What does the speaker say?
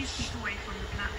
Please keep away from the platform